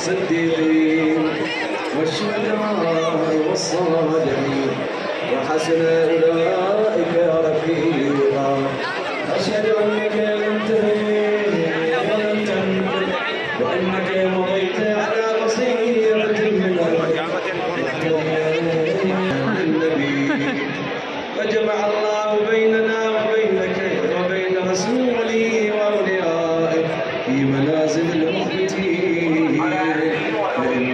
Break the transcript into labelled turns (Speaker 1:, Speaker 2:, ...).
Speaker 1: والصديقين والشهداء والصالحين وحسن أولئك رفيقا أشهد أنك لم تهين ولم وأنك مضيت على بصيرة من النبي. فجمع الله بيننا وبينك وبين رسولك I'm